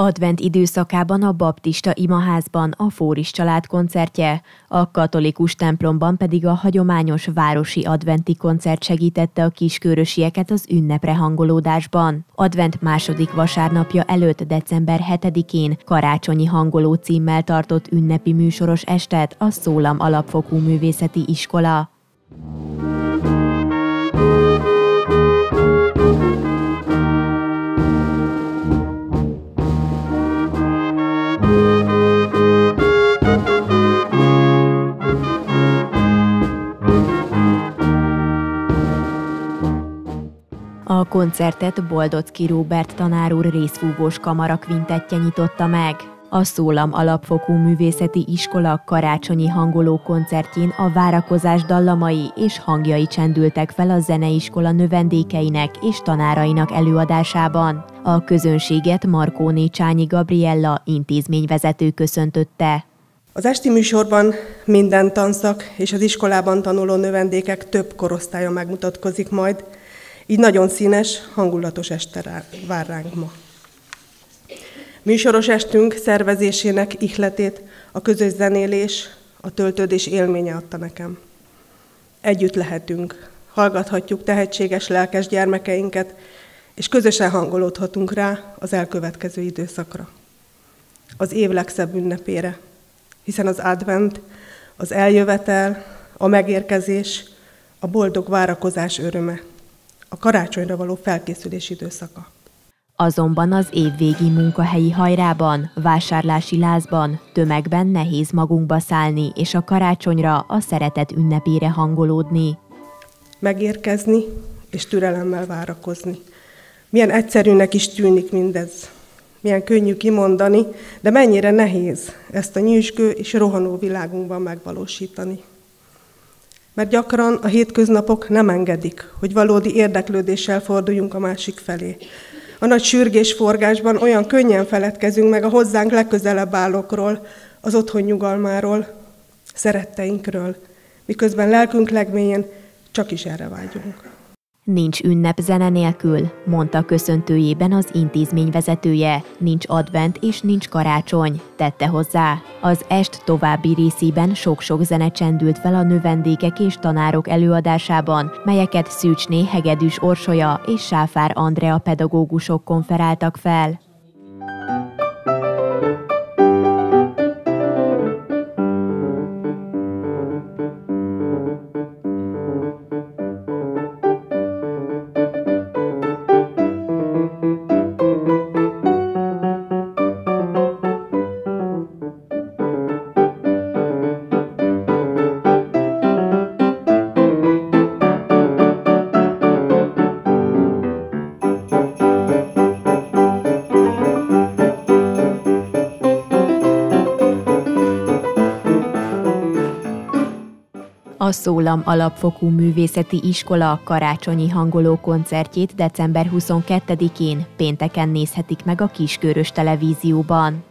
Advent időszakában a baptista imaházban a Fóris család koncertje, a katolikus templomban pedig a hagyományos városi adventi koncert segítette a kiskörösieket az ünnepre hangolódásban. Advent második vasárnapja előtt december 7-én karácsonyi hangoló címmel tartott ünnepi műsoros estet a Szólam Alapfokú Művészeti Iskola. A koncertet Boldocki Róbert tanár úr részfúvós kamara kvintettje nyitotta meg. A Szólam Alapfokú Művészeti Iskola karácsonyi hangoló koncertjén a várakozás dallamai és hangjai csendültek fel a zeneiskola növendékeinek és tanárainak előadásában. A közönséget Markóné Csányi Gabriella intézményvezető köszöntötte. Az esti műsorban minden tanszak és az iskolában tanuló növendékek több korosztálya megmutatkozik majd, így nagyon színes, hangulatos este vár ránk ma. Műsoros estünk szervezésének ihletét a közös zenélés, a töltődés élménye adta nekem. Együtt lehetünk, hallgathatjuk tehetséges lelkes gyermekeinket, és közösen hangolódhatunk rá az elkövetkező időszakra. Az év legszebb ünnepére, hiszen az advent, az eljövetel, a megérkezés, a boldog várakozás öröme – a karácsonyra való felkészülés időszaka. Azonban az évvégi munkahelyi hajrában, vásárlási lázban, tömegben nehéz magunkba szállni, és a karácsonyra a szeretet ünnepére hangolódni. Megérkezni és türelemmel várakozni. Milyen egyszerűnek is tűnik mindez. Milyen könnyű kimondani, de mennyire nehéz ezt a nyűsgő és rohanó világunkban megvalósítani mert gyakran a hétköznapok nem engedik, hogy valódi érdeklődéssel forduljunk a másik felé. A nagy sürgés forgásban olyan könnyen feledkezünk meg a hozzánk legközelebb állókról, az otthon nyugalmáról, szeretteinkről, miközben lelkünk legmélyén csak is erre vágyunk. Nincs ünnep zene nélkül, mondta köszöntőjében az intézmény vezetője. Nincs advent és nincs karácsony, tette hozzá. Az est további részében sok-sok zene csendült fel a növendékek és tanárok előadásában, melyeket Szűcsné Hegedűs Orsolya és Sáfár Andrea pedagógusok konferáltak fel. A Szólam Alapfokú Művészeti Iskola karácsonyi hangoló koncertjét december 22-én pénteken nézhetik meg a Kiskörös televízióban.